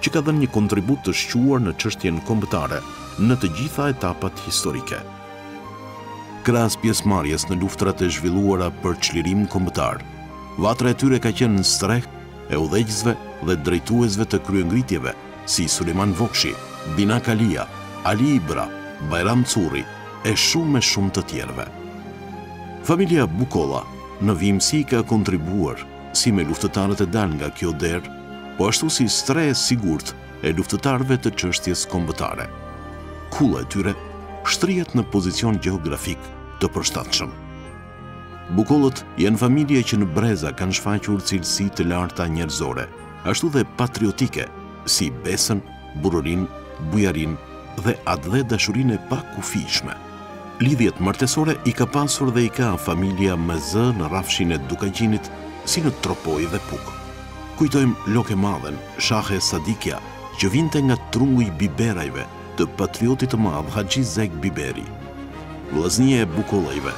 që ka dhënë një kontribut të shquar në çështjen kombëtare në të gjitha etapat historike. Krahas pjesëmarrjes në luftërat e zhvilluara për çlirim kombëtar, vatra e tyre ka qenë strehë e udhëheqësve dhe drejtuesve të kryengritjeve si Sulejman Vokshi, Binak Alia, Ali Ibra, Bajram Curri e shumë e shumë të tjerëve. Familja Bukolla në vijimësi ka kontribuar si me luftëtarët e dalë nga kjo derë, po ashtu si strehë e sigurt e luftëtarëve të çështjes kombëtare. Kulla e tyre shtrihet në pozicion gjeografik të përshtatshëm. Bukollët janë familje që në breza kanë shfaqur cilësi të larta njerëzore, ashtu dhe patriotike, si besën, burrërinë, bujarinë dhe atdhedashurinë e pakufijshme. Lidhjet martesore i ka pasur dhe i ka me familje me zë në rrafshin e Dukagjinit si në Tropojë dhe Pukë. Kujtojmë Loke Madhen, Shahe Sadikja, që vinte nga trungu i Biberajve, të patriotit të madh Haxhi Zek Biberi. Vllaznia e Bukollajve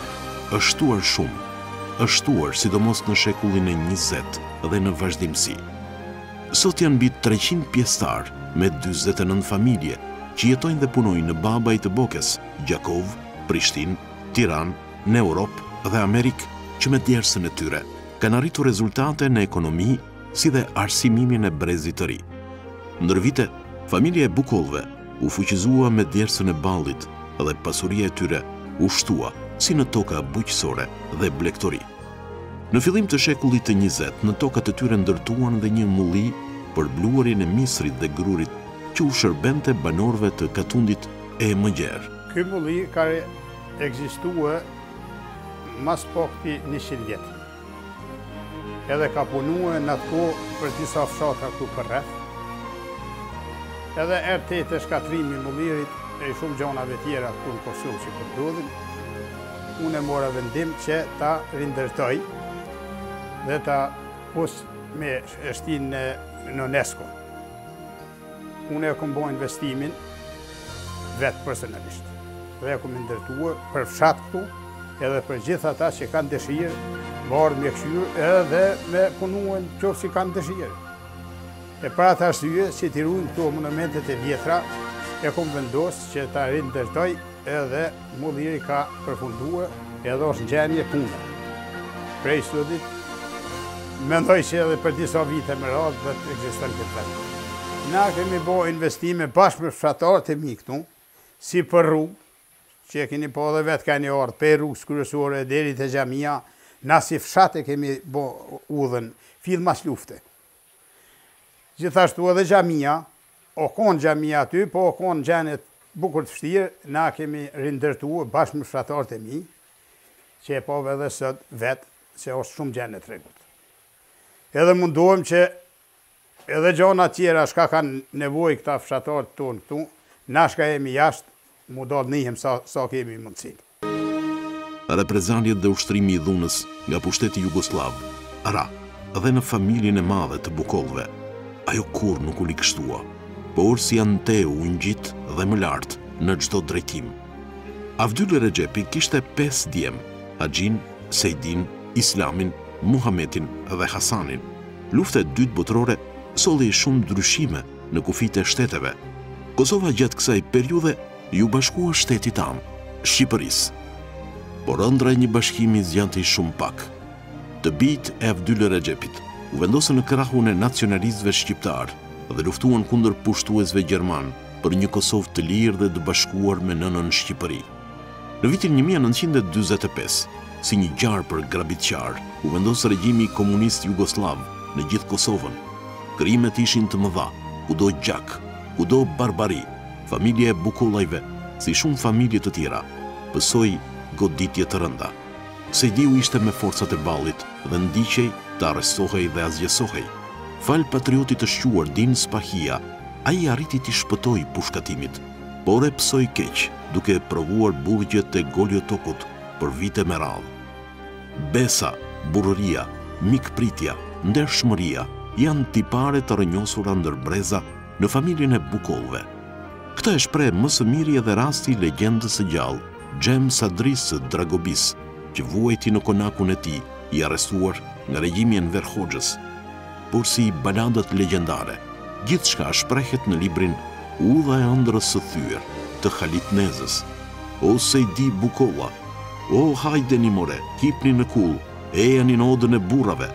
është shtuar shumë, është shtuar sidomos në shekullin e njëzet dhe në vazhdimësi. Sot janë mbi treqind pjesëtarë me dyzet e nëntë familje që jetojnë dhe punojnë në Babaj të Bokes, Gjakovë, Prishtinë, Tiranë, në Europë dhe Amerikë që me djersën e tyre kanë arritur rezultate në ekonomi si dhe arsimimin e brezit të ri. Ndër vite, familja e Bukollëve u fuqizua me djersën e ballit dhe pasuria e tyre u shtua si në toka bujqësore dhe blegtori. Në fillim të shekullit të njëzet, në tokat e tyre ndërtuan dhe një mulli për bluarjen e misrit dhe grurit që u shërbente banorëve të Katundit e më gjerë. Ky mulli ka ekzistue ma s'pakti njëqind vjet. Edhe ka punue në atë kohë për disa fshatra këtu përreth. Edhe erdh te shkatrimi i mullirit e i shumë gjanave tjera këtu në Kosovë që po ndodhin. Unë e mora vendim që ta rindërtoj dhe ta fus me shtin në UNESCO. Unë e kom bo investimin vetë personalisht dhe e kom ndërtue për fshat këtu edhe për gjithë ata që kanë dëshirë me ardhë me kqyrë edhe me punue n'qoftë që kanë dëshirë. E për atë arsye, që t'i rujmë këto monumentet e vjetra, e kom vendosë që ta rindërtoj Edhe Mulliri ka përfundue edhe është në gjendje pune. Prej sodit, mendoj që edhe për disa vite me radhë do të ekzistojë këtë vetë. Na kemi bo investime bashkë me fshatarët e mi këtu, si për rrugë, që e keni pa dhe vetë kah keni ardhë, prej rrugës kryesore e deri te xhamia, na si fshatë e kemi bo udhën, fill mas lufte. Gjithashtu edhe xhamia, O kon xhamia aty po o kon gjendje bukur të vështirë na kemi rindërtuë bashkë me fshatarët e mi që e patë edhe sot vet se është shumë gjendje të rregullt edhe mundohem që edhe gjana të tjera çka kanë nevojë këta fshatarët tonë këtu na çka jemi jashtë me u dalë nihmë sa kemi mundësinë. Reprezaliet dhe ushtrimi i dhunës nga pushteti jugosllav ra dhe në familjen e madhe të Bukollëve. Ajo kurrë nuk u ligështua, por si Anteu u ngjit dhe më lart në çdo drejtim. Avdyl Rexhepi kishte pesë djem, Haxhin, Sejdin, Islamin, Muhametin dhe Hasanin. Lufta e Dytë Botërore solli shumë ndryshime në kufijtë e shteteve. Kosova gjatë kësaj periudhe Iu bashkua shtetit amë, Shqipërisë. Por ëndrra e një bashkimi zgjati shumë pak. Të bijtë e Avdyl Rexhepit u vendosën në krahun e nacionalistëve shqiptarë dhe luftuan kundër pushtuesve gjermanë për një Kosovë të lirë dhe të bashkuar me nënën Shqipëri. Në vitin një mijë e nëntëqind e dyzet e pesë, si një gjarpër grabitqar, u vendos regjimi komunist jugosllav në gjithë Kosovën. Krimet ishin të mëdha, kudo gjak, kudo barbari. familja e Bukollajve, si shumë familje të tjera, pësoi goditje të rënda. Sejdiu ishte me forcat e Ballit dhe ndiqej të arrestohej dhe asgjësohej. Falë patriotit të shquar Din Spahia, ai arriti t'i shpëtojë pushkatimit, por e pësoi keq duke provuar burgjet e Goli Otokut për vite me radhë. Besa, burrëria, mikpritja, ndershmëria janë tipare të rrënjosura ndër breza, në familjen e Bukollëve. Këtë e shpreh më së miri edhe rasti i legjendës së gjallë, Xhem Sadris së Dragobisë, që vuajti në konakun e tij, i arrestuar nga regjimi i Enver Hoxhës. Porsi baladat legjendare, gjithçka shprehet në librin Udha e andrrës së thyer të Halit Nezës, O Sejdi Bukolla, o hajdeni more, hipni në kullë, Ejani në odën e burrave,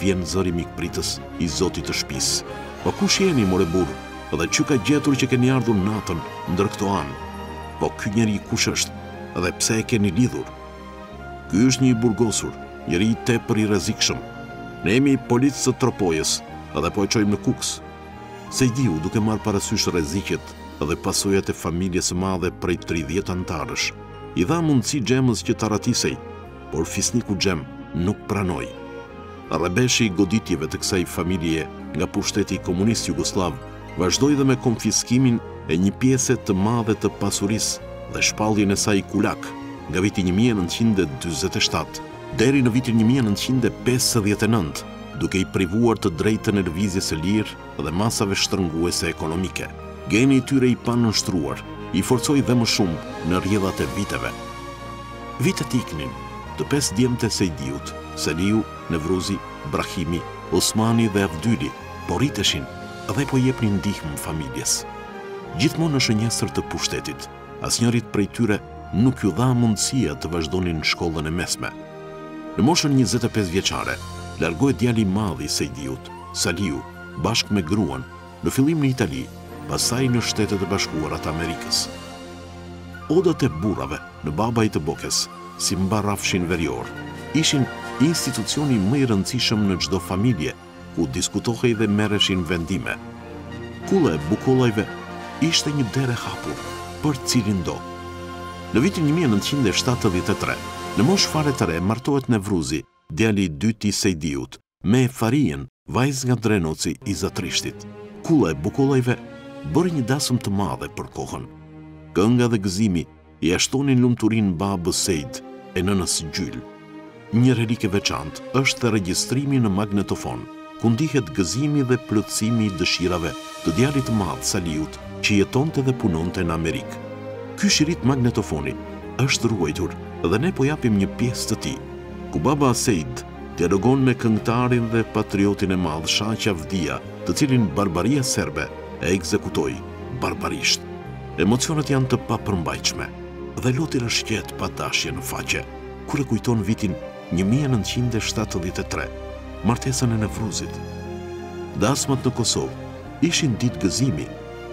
vjen zëri mikpritës i zotit të shpisë, Po kush jeni, more burrë, dhe ç'ju ka gjetur që keni ardhur natën ndër këto anë? Po ky njeri kush është dhe pse e keni lidhur? Ky është një i burgosur, njeri tepër i rrezikshëm. Ne jemi policë të Tropojës dhe po e çojmë në Kukës. Sejdiu, duke marrë parasysh rreziqet dhe pasojat e familjes së madhe prej tridhjetë anëtarësh, i dha mundësi Xhemës që t'arratisej, por fisniku Xhem nuk pranoi. Rrebeshi i goditjeve të kësaj familje nga pushteti komunist jugosllav vazhdoi dhe me konfiskimin e një pjese të madhe të pasurisë dhe shpalljen e saj kulak nga viti një mijë e nëntëqind e njëzet e shtatë deri në vitin një mijë e nëntëqind e pesëdhjetë e nëntë, duke i privuar të drejtën e lëvizjes së lirë dhe masave shtrënguese ekonomike. Geni i tyre i panënshtruar i forcoi dhe më shumë në rrjedhat e viteve. Vitet iknin, të pesë djemtë e Sejdiut, Saliu, Nevruzi, Brahimi, Osmani dhe Avdyli po rriteshin dhe po jepnin ndihmë familjes. Gjithmonë në shënjestër të pushtetit, asnjërit prej tyre nuk iu dha mundësia të vazhdonin shkollën e mesme. Në moshën njëzet e pesë vjeçare, largohet djali i madh i Sejdiut, Saliu, bashkë me gruan, Në fillim në Itali, pastaj në Shtetet e Bashkuara të Amerikës. Odat e burrave në Babaj të Bokës, si mbarë rrafshin verior, ishin institucioni më i rëndësishëm në çdo familje, ku diskutohej dhe merreshin vendime. Kulla e Bukollajve ishte një derë e hapur për cilindo. Në vitin një mijë e nëntëqind e shtatëdhjetë e tre, në moshë fare të re martohet Nevruzi, djali i dytë i Sejdiut, Me Farijen, vajzë nga Drenoci i Zatrishtit, kulla e Bukollajve bëri një dasëm të madhe për kohën. Kënga dhe gëzimi ia shtonin lumturinë babë Sejd e nënës Gjylë. Një relike e veçantë është dhe regjistrimi në magnetofon, ku ndihet gëzimi dhe plotësimi i dëshirave të djalit të madh Saliut që jetonte dhe punonte në Amerikë. Ky shirit magnetofoni është ruajtur dhe ne po japim një pjesë të tij, ku baba Sejd Dialogon me këngëtarin dhe patriotin e madh Shaqë Avdia, të cilin barbaria serbe e ekzekutoi barbarisht. Emocionet janë të papërmbajtshme dhe loti rrëshqet pa dashje në faqe, kur e kujton vitin një mijë e nëntëqind e shtatëdhjetë e tre, martesën e Nevruzit. Dasmat në Kosovë ishin ditë gëzimi,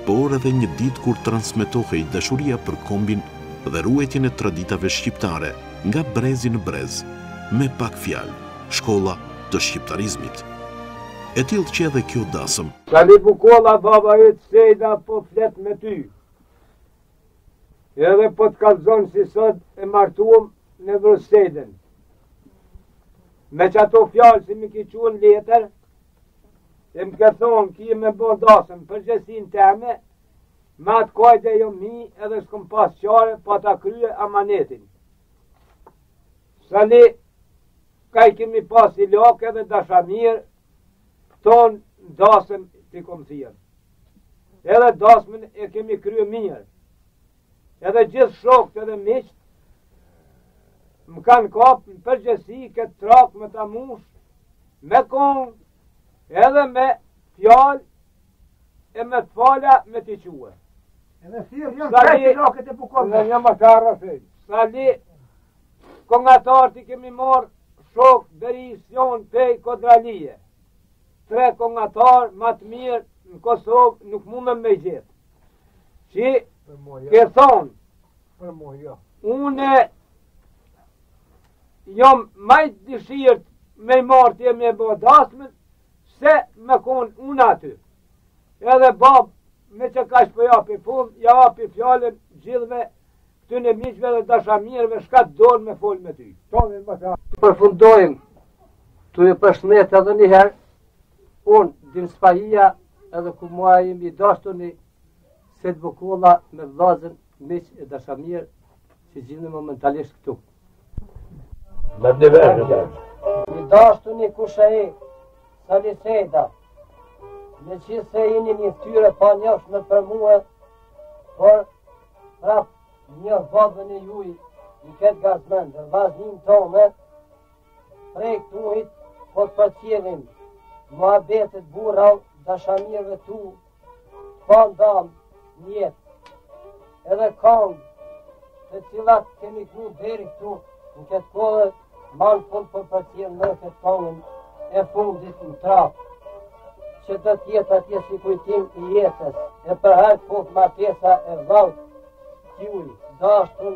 por edhe një ditë kur transmetohej dashuria për kombin dhe ruajtjen e traditave shqiptare, Nga brezi në brez, me pak fjalë, shkolla të shqiptarizmit. E tillë qe dhe kjo dasëm. Sali Bukolla, baba yt Sejda po flet me ty. Edhe po të kalzon si sot e martum Nevruzin. Me qato fjalë si m'i ki çu n'letër, e m'ke thonë ki me bo dasëm në përgjegjësinë teme, Me ata kujdes jom edhe s'kom pas çare pa ta krye amanetin. Sali, ka i kemi pas ilakë edhe dashamirë, tonë n'dasëm t'i kom thirrë. Edhe dasmën e kemi krye mirë. Edhe gjithë shokët edhe miqtë më kanë kapë në përgjegjësi këtë trakë me ta mush me kongë Edhe me fjalë e me të fala me t'i çu. Edhe si e janë tre të lakët e bukon. Në një më karë të fejtë. Sali, kongatarët i kemi marrë shokë, si jon prej Kodralije. Tre kongatarë ma të mirë në Kosovë nuk mun me i gjetë. Që ke thonë, për mu jo. Une jom me at dëshirë me i marrë e me e bo dasmën, se me konë unë aty. Edhe babë meqë tash po ja api fund, ja api fjalën gjithve këtyne miqve dhe dashamirëve, çka t'donë me folë me ty. Përfundojmë, t'ju përshnes edhe njëherë, unë, Din Spahia edhe kumara jem i dashtuni, Sejdë Bukolla me vllazën Miq e dashamirë që gjinden momentalisht këtu. Në të nivelë, në të nivelë. I dashtuni kushëri, Sali Sejda, edhe pse ini një fytyrë e panjofshme për mu, por prap një vodhën e juj, në këtë gazmen, dhe vllaznive të tu, prej këtuhit po të përcjellim muhabetet e burrave, dashamirëve tu, Ka ndalë njetë edhe kongët të cilat kemi knu deri këtu në këtë kohë ma në fund po t'përcjellim këtë kongën e fundit në trakë që të jetë atje si kujtim i jetës e për hajr t'koftë martesa e vllaut, djalit dashtun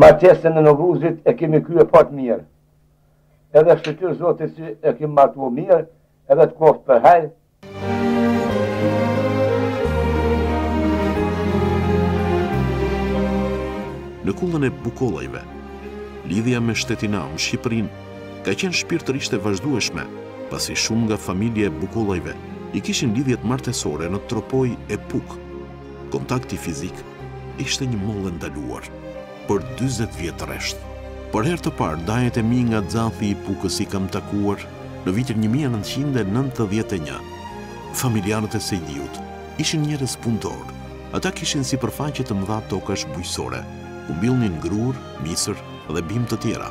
Martesën e Novruzit e kemi krye fort mirë. Edhe shyqyr Zotit si e kemi martu mirë, edhe të koftë për hajr, Në kullën e Bukollajve, lidhja me shtetin amë, Shqipërinë, ka qenë shpirtërisht e vazhdueshme, pasi shumë nga familja e Bukollajve i kishin lidhjet martesore në Tropojë e Pukë. Kontakti fizik ishte një mollë e ndaluar për dyzet vjet rresht. Për herë të parë dajet e mi nga Xhathi i Pukës i kam takuar në vitin një mijë e nëntëqind e nëntëdhjetë e një. Familjarët e Sejdiut ishin njerëz punëtorë. Ata kishin sipërfaqe të mëdha tokash bujqësore, ku mbillnin grurë, misër dhe bimë të tjera.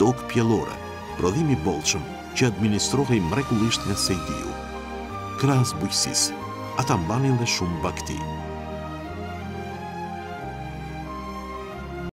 Tokë pjellore, prodhim i bollshëm që administrohej mrekullisht nga Sejdiu. Krahas bujqësisë, ata mbanin dhe shumë bagëti.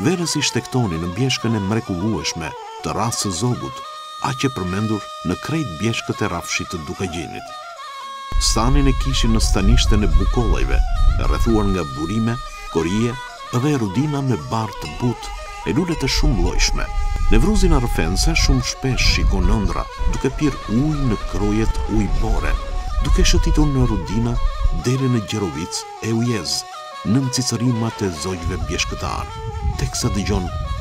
Verës i shtegtonin në bjeshkën e mrekullueshme të Rrasë së Zogut, aq e përmendur në krejt bjeshkët e rrafshit të Dukagjinit. Stanin e kishin në stanishten e Bukollajve, e rrethuar nga burime, korije, dhe rudina me bar të butë e lule të shumëllojshme. Nevruzi na rrëfen se shumë shpesh shikon ëndrra duke pirë ujë në krojet ujë bore, duke shëtitur në rudina deri në Gjerovicë e Ujezë, nën cicërimat e zogjve bjeshkëtarë, teksa dëgjon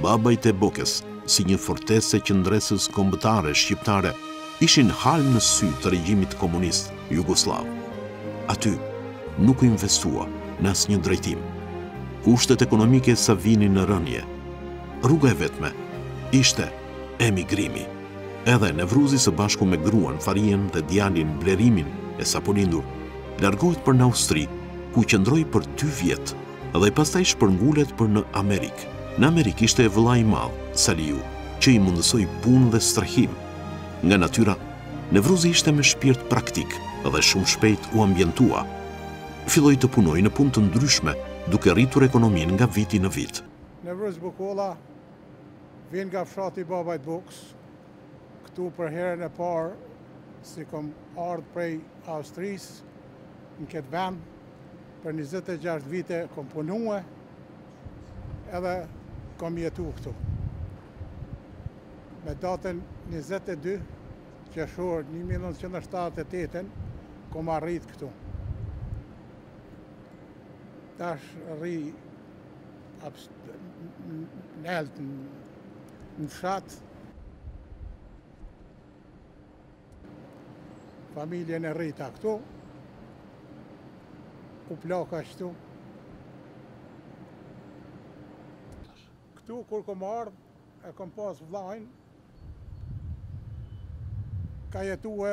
Babajt e Bokes, si një fortesë e qëndresës kombëtare shqiptare, ishin halë në sy të regjimit komunist jugosllav. Aty nuk u investua në asnjë drejtim. Kushtet ekonomike sa vinin në rënie, rruga e vetme ishte emigrimi. Edhe Nevruzi së bashku me gruan, Farien dhe djalin, Blerimin, e sapolindur, largohet për në Austri, ku qëndroi për dy vjet dhe pastaj shpërngulet për në Amerikë. Në Amerikë ishte vëllai i madh, Saliu, që i mundësoi punë dhe strehim. Nga natyra, Nevruzi ishte me shpirt praktik dhe shumë shpejt u ambientua. Filloi të punojë në punë të ndryshme, duke rritur ekonominë nga viti në vit. Nevruz Bukolla Vin nga fshati Babajt Bokës, këtu për herën e parë si kom ardhë prej Austrisë në këtë vend, për 26 vite kom punue edhe kom jetu këtu. Me datën 22 qershor 1978 kom arrit këtu. Tash rri Apsht, nelt në fshat, familjen e rrita këtu, u plaka qëtu. Këtu, kur kom ardhë, e kom pas vllanë, ka jetue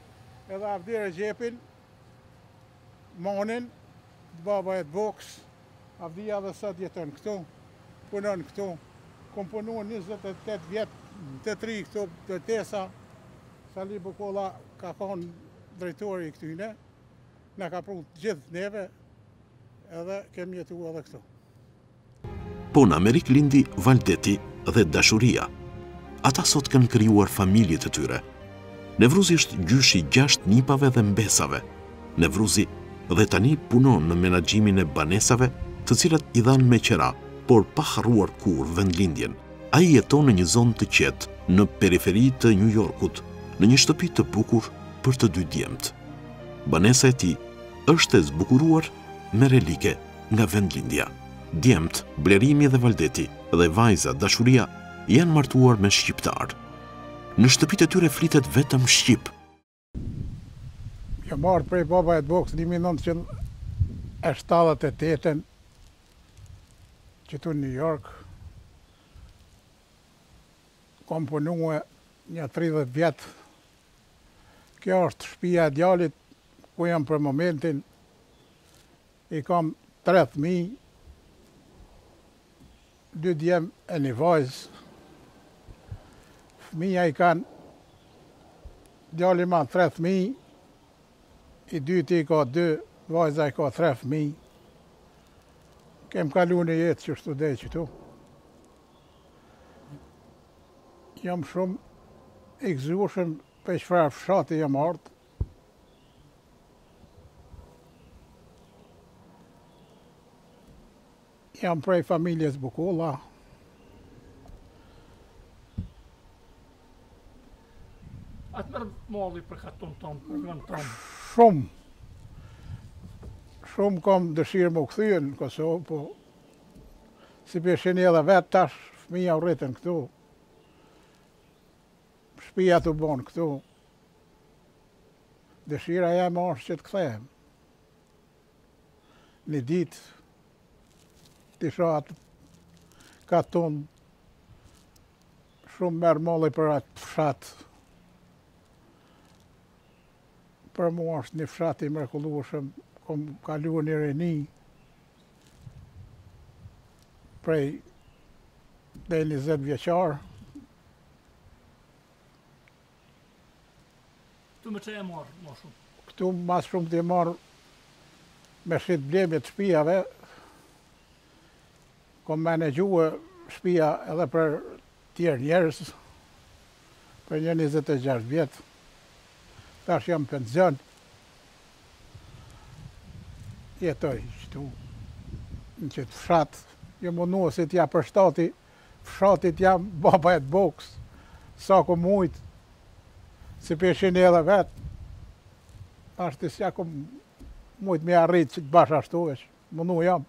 edhe Avdi Rexhepin, Monin, të Babajt të Bokës, Avdia edhe sot jeton këtu, punon këtu, kom punu 28 vjet në të tri këtu të tesa, Sali Bukolla ka konë drejtori i këtyne, na ka pru gjithë neve, edhe kemi jetu edhe këtu. Po në Amerikë lindi Valdeti dhe Dashuria. Ata sot kanë krijuar familjet e tyre. Nevruzi është gjysh i gjashtë nipave dhe mbesave. Nevruzi edhe tani punon në menaxhimin e banesave të cilat i dhanë me qera, por pa harruar kurrë vendlindjen. Ai jeton në një zonë të qetë në periferi të Nju Jorkut, në një shtëpi të bukur për të dy djemtë. Banesa e tij është e zbukuruar me relike. nga vendlindja. Djemtë, Blerimi dhe Valdeti, dhe vajza, Dashuria, janë martuar me shqiptarë. Në shtëpitë e tyre flitet vetëm shqip. Jam ardhë prej Babajt Bokës një mijë e nëntëqind e shtatëdhjetë e tetë këtu në New York. Kom punue nja tridhjetë vjet. Kjo është shpija e djalit ku jam për momentin. I kam tre fëmijë, dy djem e një vajzë. Fëmija i kanë, djali ma tre fëmijë, i dyti i ka dy, vajza i ka tre fëmijë. Kem kalu një jetë qështu edhe këtu. Jam shumë i gëzushëm prej çfarë fshati jam ardhë, Jam prej familjes Bukolla. A të merr malli për këtë tokën tonë, për venin tonë? Shumë. Shumë kom dëshirë me u kthye në Kosovë, po si po e shihni edhe vetë tash, fëmija u rritën këtu. Shpija tu bon këtu. Dëshira jeme është që të kthehem. Nji ditë te shoh katun shumë më merr malli për atë fshat. Për mu është një fshat i mrekullushëm, kom kalu një rini prej dhe njëzet vjeçar, Këtu me çë je marrë ma shumë? Këtu ma shumë jam marrë me shitblerje të shpijave. Kom menaxhu shpija edhe për tjerë njerës. Për një 26 vjetë. Tash jam penzion. Jetoj qëtu. Në qët fshat. Jom mundu si t'ja përshtati. Fshatit tem Babaj të Bokës sa kom mujt si pershin edhe vet ashtu s'ja kom mujt me arrit që të bash ashtu veç mundu jam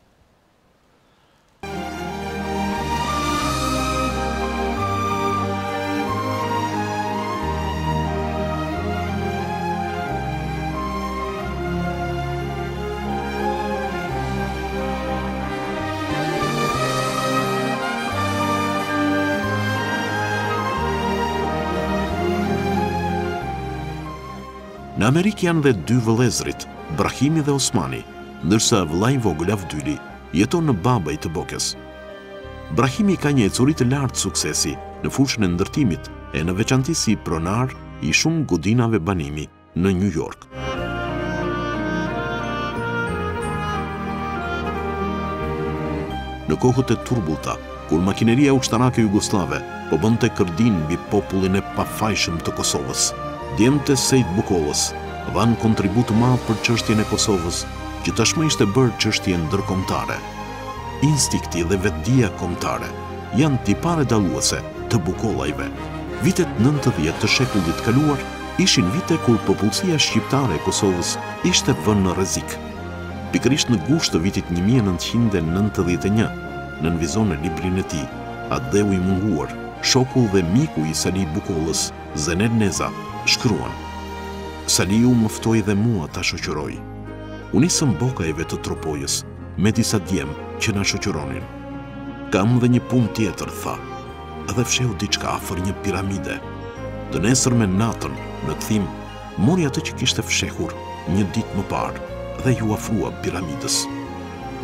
Në Amerikë janë dhe dy vëllezërit, Brahimi dhe Osmani, ndërsa vëllai i vogël Avdyli jeton në Babaj të Bokës. Brahimi ka një ecuri të lartë suksesi në fushën e ndërtimit e në veçanti si pronar i shumë godinave banimi. në New York. Në kohët e turbullta, kur makineria ushtarake jugosllave po bënte kërdinë mbi popullin e pafajshëm të Kosovës, djemtë e Sejt Bukollës dhanë kontribut të madh për çështjen e Kosovës që tashmë ishte bërë çështje ndërkombëtare. Instinkti dhe vetëdija kombëtare janë tipare dalluese të Bukollajve. Vitet nëntëdhjetë të shekullit të kaluar Ishin vite kur popullsia shqiptare e Kosovës ishte vënë në rrezik. Pikërisht në gusht të vitit një mijë e nëntëqind e nëntëdhjetë e një, nënvizon në librin e tij, Atdheu i munguar, shoku dhe miku i Sali Bukollës, Zenel Neza, shkruan, Saliu më ftoi dhe mua ta shoqëroj. U nisëm Bokajve të Tropojës, me disa djem që na shoqëronin. Kam dhe një punë tjetër, tha. dhe fshehu diçka afër një piramide. Të nesërmen natën, në kthim, mori atë që kishte fshehur një ditë më parë dhe iu afrua piramidës.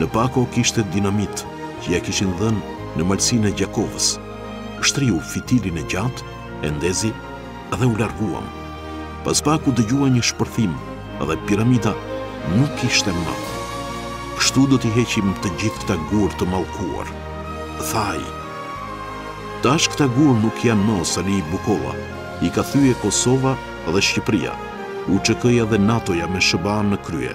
Në pako kishte dinamit që ia kishin dhënë në Malësinë e Gjakovës. Shtriu fitilin e gjatë, e ndezi dhe u larguam. Pas pak u dëgjua një shpërthim dhe piramida nuk ishte më. Kështu do t'i heqim të gjithë këta gurë të mallkuar, tha ai. Tash këta gurë nuk janë më Sali Bukolla i ka thye kosova dhe shqipëria UÇK-ja dhe NATO-ja me SHBA-në në krye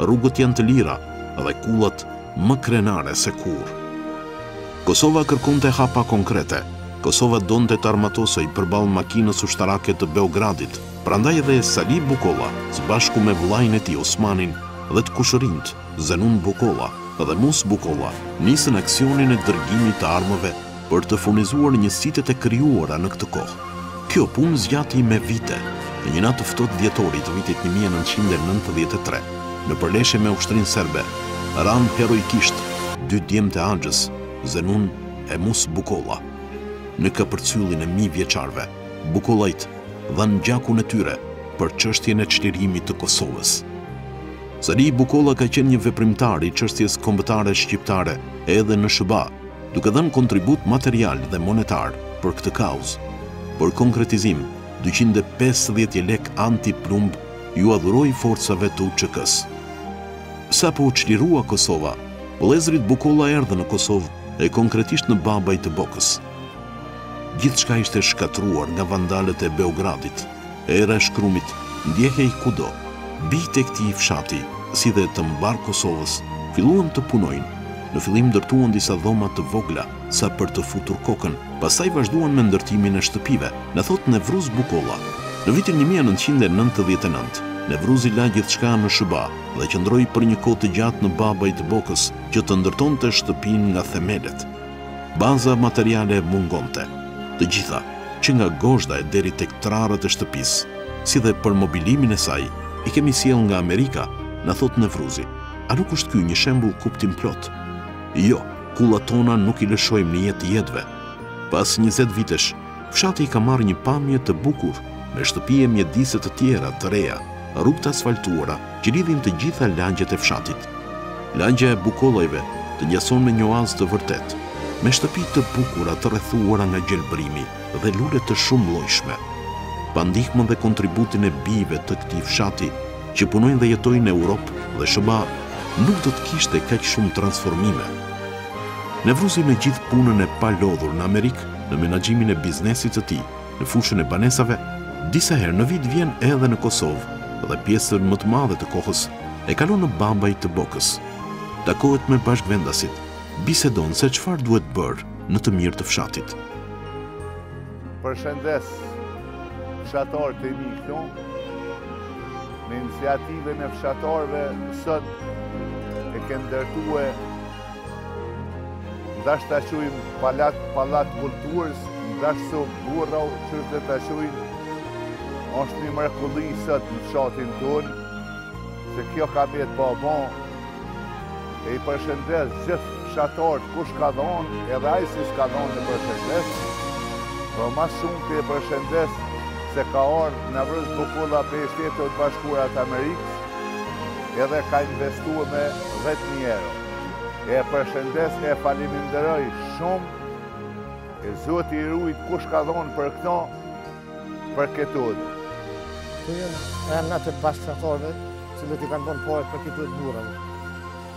rrugët janë të lira dhe kullat më krenare se kurrë Kosova kërkonte hapa konkrete Kosova donte të armatosej përballë makinës ushtarake të Beogradit prandaj edhe Sali Bukolla së bashku me vëllain e tij osmanin dhe të kushërinjtë Zenun Bukolla dhe Mus Bukolla nisën aksionin e dërgimit të armëve për të furnizuar njësitet e krijuara në këtë kohë. Kjo punë zgjati me vite. Në një natë të ftohtë dhjetori të vitit një mijë e nëntëqind e nëntëdhjetë e tre, në përleshje me ushtrinë serbe, ranë heroikisht dy djemtë e axhës, Zenun e Mus Bukolla. Në kapërcyllin e mijëvjeçarëve, Bukollajtë dhanë gjakun e tyre për çështjen e çlirimit të Kosovës. Sali Bukolla ka qenë një veprimtar i çështjes kombëtare shqiptare edhe në SHBA, duke dhënë kontribut material dhe monetar për këtë kauzë. Për konkretizim, dyqind e pesëdhjetë jelekë anti-plumb ua dhuroi forcave të UÇK-së. Sapo u çlirua Kosova, vëllezërit Bukolla erdhën në Kosovë e konkretisht në Babaj të Bokës. Gjithçka ishte shkatërruar nga vandalët e Beogradit. Era e shkrumbit ndjehej kudo. Bijtë e këtij fshati, si dhe të mbarë Kosovës, filluan të punojnë. Në fillim ndërtuan disa dhoma të vogla, sa për të futur kokën. Pastaj vazhduan me ndërtimin e shtëpive, na thotë Nevruz Bukolla. Në vitin një mijë e nëntëqind e nëntëdhjetë e nëntë, Nevruzi la gjithçka në SHBA dhe qëndroi për një kohë të gjatë në Babaj të Bokës, që të ndërtonte shtëpinë nga themelet. Baza materiale mungonte, të gjitha, që nga gozhda e deri tek trarët e shtëpisë, si dhe për mobilimin e saj, i kemi sjellë nga Amerika, na thotë Nevruzi. A nuk është ky një shembull kuptimplotë? Jo, kullat tona nuk i lëshojmë në jetë të jetëve. Pas njëzet vitesh, Fshati ka marrë një pamje të bukur, me shtëpi e mjedise të tjera të reja, rrugë të asfaltuara që lidhin të gjitha lagjet e fshatit. Lagja e Bukollajve të ngjason me një oaz të vërtetë, me shtëpi të bukura të rrethuara nga gjelbërimi dhe lule të shumëllojshme. Pa ndihmën dhe kontributin e bijve të këtij fshati, që punojnë dhe jetojnë në Europë dhe SHBA, nuk do të kishte kaq shumë transformime. Nevruzi me gjithë punën e palodhur në Amerikë, në menaxhimin e biznesit të tij në fushën e banesave, disa herë në vit vjen edhe në Kosovë dhe pjesën më të madhe të kohës e kalon në Babaj të Bokës. Takohet me bashkëvendasit, bisedon se çfarë duhet bërë në të mirë të fshatit. Përshëndes fshatarët e mi këtu, me iniciativën e fshatarëve sot e kem ndërtue Ndash ta quajmë pallat, pallat kulturës, ndash sobë burrave qysh ta quajmë, është një mrekulli sot në fshatin tonë, se kjo ka metë Babaj, e i përshëndes gjithë fshatarët kush ka dhonë, edhe ai si s'ka dhonë e përshëndes, po ma shumë e përshëndes se ka ardhë Nevruz Bukolla prej Shteteve të Bashkuara të Amerikës, edhe ka investuë me dhjetë mijë euro e e përshendes e e faliminderoj shum e zoti i rujt kush ka dhon për këto për këtu dhe Këtu janë emnat e fshatarëve, cilët i kanë bënë pare për këtë odë të burrave.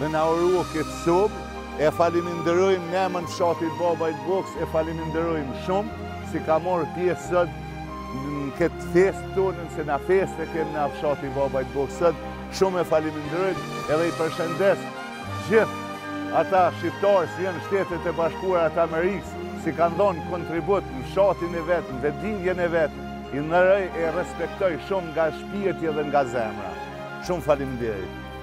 Me na urue këtë sobë, e faleminderojmë në emër të fshatit Babajt Bokës, e faleminderojmë shumë si ka marrë pjesë sot në këtë festë tonën, se na festë e kem na fshati Babajt Bokës sot, shumë e faleminderojmë edhe i përshëndes gjithë ata shqiptarë si janë Shtetet e Bashkuara të Amerikës, si kanë dhonë kontribut në fshatin e vet, në vendlindjen e vet, i nderoj e respektoj shumë nga shpirti dhe nga zemra. Shumë faleminderit.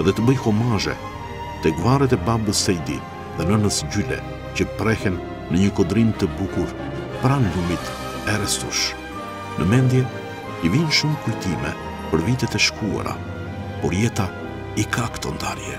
dhe të bëjë homazhe tek varret e babës Sejdi dhe nënës Gjyle që prehen në një kodrinë të bukur pranë lumit Eresush. Në mendje i vijnë shumë kujtime për vitet e shkuara, por jeta i ka këto ndarje.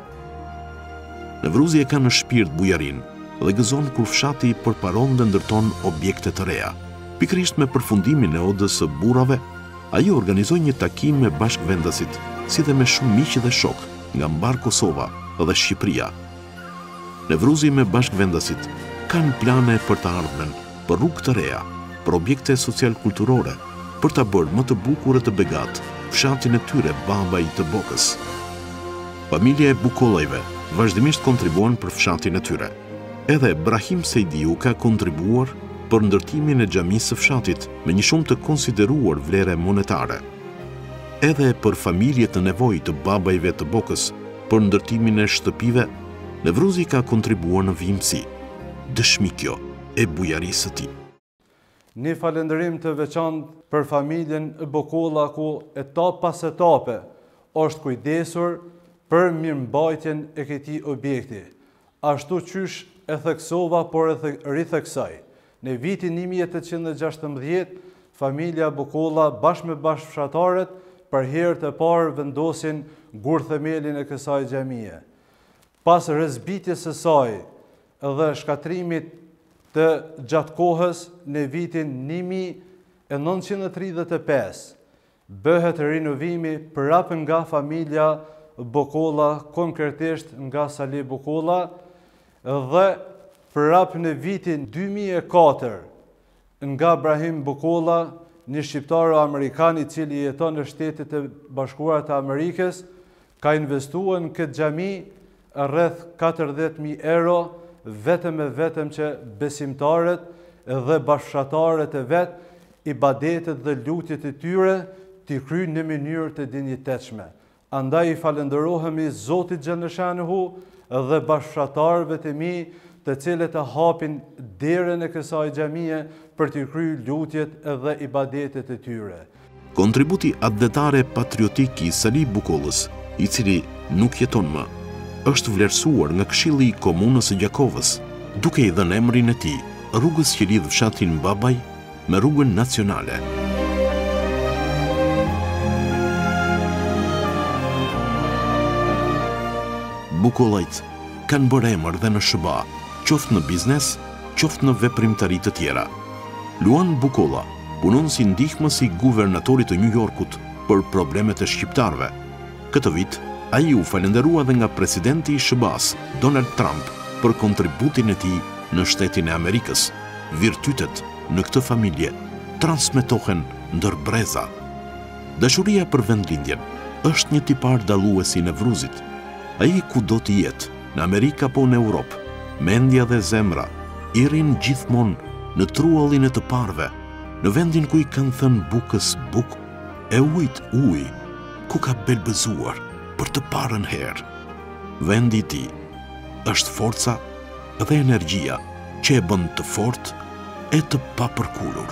Nevruzi e ka në shpirt bujarinë dhe gëzon kur fshati përparon dhe ndërton objekte të reja. Pikërisht me përfundimin e Odës së Burrave, ai organizoi një takim me bashkëvendasit, si dhe me shumë miq dhe shokë nga mbarë Kosova dhe Shqipëria. Nevruzi me bashkëvendasit kanë plane për të ardhmen. për rrugë të reja, për objekte social-kulturore, për ta bërë më të bukur e të begatë fshatin e tyre Babaj të Bokës. Familja e Bukollajve vazhdimisht kontribuon për fshatin e tyre. Edhe Brahim Sejdiu ka kontribuar për ndërtimin e xhamisë së fshatit me një shumë të konsideruar vlere monetare. Edhe për familjet në nevojë të Babajve të Bokës për ndërtimin e shtëpive, Nevruzi ka kontribuar në vijimësi. Dëshmi kjo e bujarisë së tij. Një falënderim të veçantë për familjen Bokolla ku etapë pas etape është kujdesur për mirëmbajtjen e këtij objekti. Ashtu qysh e theksova por e ritheksoj, në vitin një mijë e tetëqind e gjashtëmbëdhjetë familja Bokolla bashkë me bashkëfshatarët për herë të parë vendosin gurthemelin e kësaj xhamie. Pas rrëzbitjes së saj dhe shkatërrimit gjatë kohës në vitin një mijë e nëntëqind e tridhjetë e pesë, bëhet rinovimi prapë nga familja Bokolla, konkretisht nga Sali Bokolla dhe prapë në vitin dy mijë e katër nga Brahim Bokolla, një shqiptaro-amerikan i cili jeton në Shtetet e Bashkuara të Amerikës, Ka investuar në këtë xhami rreth katërdhjetë mijë euro vetëm e vetëm që besimtarët dhe bashkëfshatarët e vet ibadetet dhe lutjet e tyre t'i kryjnë në mënyrë të dinjitetshme. Andaj i falënderohemi Zotit xheleshanehu dhe bashkëfshatarëve të mi të cilët e hapin derën e kësaj xhamie për t'i kryer lutjet dhe ibadetet e tyre. Kontributi atdhetar e patriotik i Sali Bukollës, i cili nuk jeton më, është vlerësuar nga Këshilli i Komunës së Gjakovës, duke i dhënë emrin e tij rrugës që lidh fshatin Babaj me rrugën nacionale. Bukollajt kanë bërë emër dhe në SHBA, qoftë në biznes, qoftë në veprimtari të tjera. Luan Bukolla Punon si ndihmës i guvernatorit të Nju Jorkut për problemet e shqiptarëve. Këtë vit, ai u falënderua dhe nga presidenti i SHBA-së, Donald Trump, për kontributin e tij në shtetin e Amerikës. Virtytet në këtë familje transmetohen ndër breza. Dashuria për vendlindjen është një tipar dallues i Nevruzit. Ai kudo të jetë, Në Amerikë apo në Europë, mendja dhe zemra i rrinë gjithmonë në truallin e të parëve, në vendin ku i kanë thënë bukës bukë e ujit ujë, ku ka belbëzuar për të parën herë. Vendi i tij është forca dhe energjia që e bën të fortë e të papërkulur.